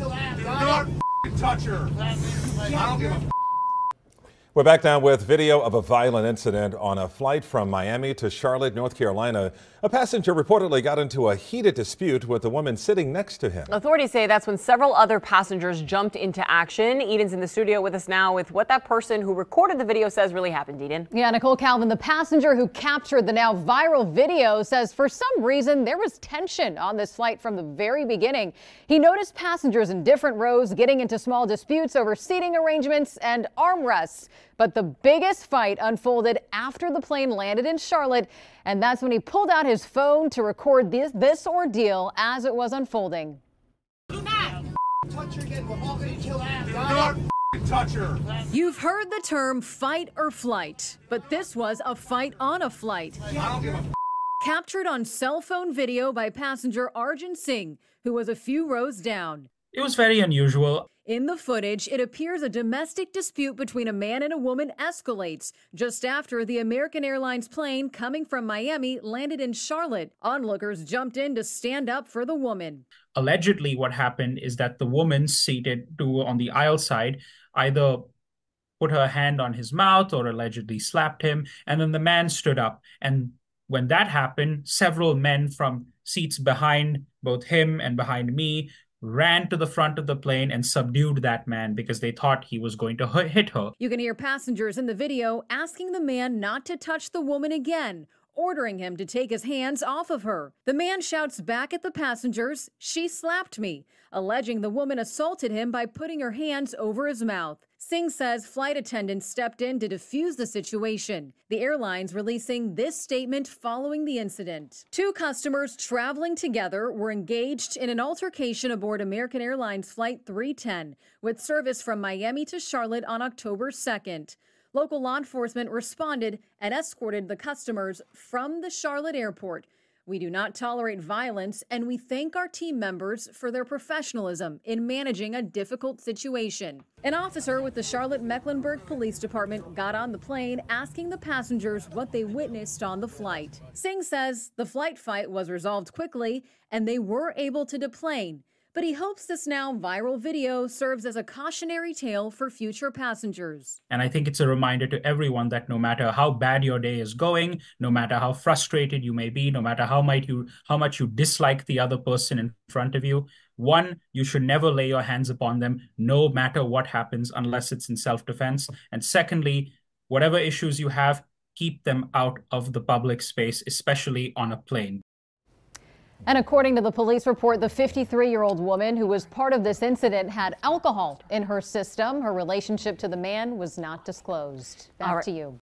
not touch her. I don't give a We're back now with video of a violent incident on a flight from Miami to Charlotte, North Carolina. A passenger reportedly got into a heated dispute with the woman sitting next to him. Authorities say that's when several other passengers jumped into action. Eden's in the studio with us now with what that person who recorded the video says really happened, Eden. Yeah, Nicole Calvin, the passenger who captured the now viral video, says for some reason there was tension on this flight from the very beginning. He noticed passengers in different rows getting into small disputes over seating arrangements and armrests. But the biggest fight unfolded after the plane landed in Charlotte, and that's when he pulled out his phone to record this, this ordeal as it was unfolding. You've heard the term fight or flight, but this was a fight on a flight. A Captured on cell phone video by passenger Arjun Singh, who was a few rows down. It was very unusual. In the footage, it appears a domestic dispute between a man and a woman escalates just after the American Airlines plane coming from Miami landed in Charlotte. Onlookers jumped in to stand up for the woman. Allegedly, what happened is that the woman seated to on the aisle side either put her hand on his mouth or allegedly slapped him, and then the man stood up. And when that happened, several men from seats behind both him and behind me ran to the front of the plane and subdued that man because they thought he was going to hit her. You can hear passengers in the video asking the man not to touch the woman again, ordering him to take his hands off of her. The man shouts back at the passengers, She slapped me, alleging the woman assaulted him by putting her hands over his mouth. Singh says flight attendants stepped in to defuse the situation. The airlines releasing this statement following the incident. Two customers traveling together were engaged in an altercation aboard American Airlines Flight 310 with service from Miami to Charlotte on October 2nd. Local law enforcement responded and escorted the customers from the Charlotte airport. We do not tolerate violence, and we thank our team members for their professionalism in managing a difficult situation. An officer with the Charlotte Mecklenburg Police Department got on the plane asking the passengers what they witnessed on the flight. Singh says the flight fight was resolved quickly and they were able to deplane. But he hopes this now viral video serves as a cautionary tale for future passengers. And I think it's a reminder to everyone that no matter how bad your day is going, no matter how frustrated you may be, no matter how might you how much you dislike the other person in front of you, one, you should never lay your hands upon them, no matter what happens, unless it's in self-defense. And secondly, whatever issues you have, keep them out of the public space, especially on a plane. And according to the police report, the 53 year old woman who was part of this incident had alcohol in her system. Her relationship to the man was not disclosed. Back right. to you.